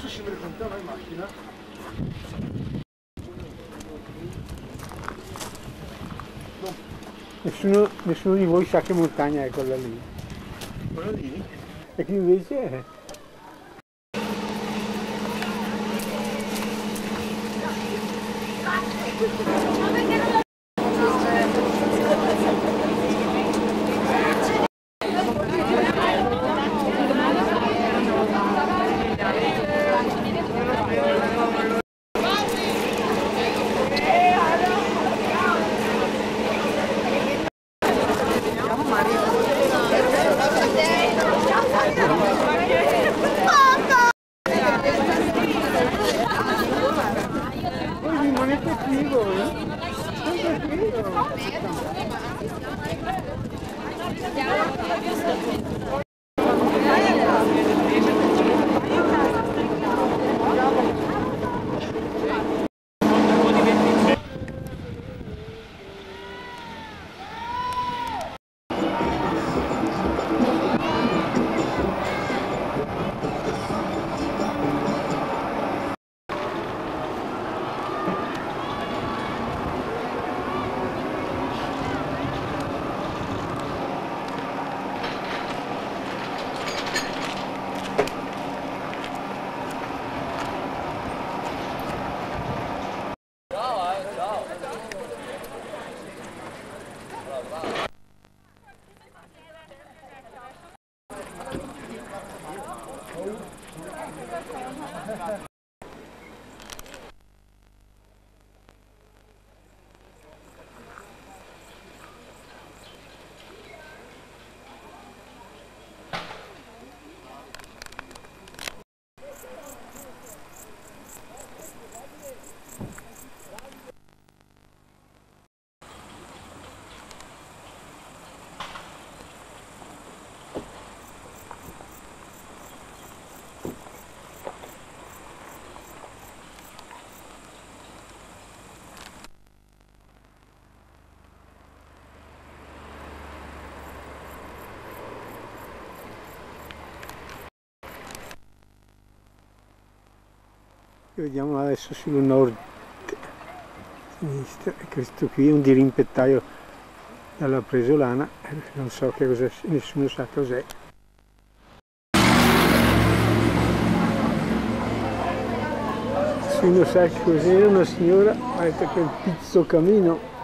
수심을 건너는 마키나? Nessuno, nessuno di voi sa che montagna è quella lì. Quella lì? E qui invece è... Voi tranquilo, né? Vediamo adesso sul nord sinistra, questo qui è un dirimpettaio dalla presolana, non so che cosa, nessuno sa cos'è. Nessuno sa cos'era una signora, ha detto quel pizzo camino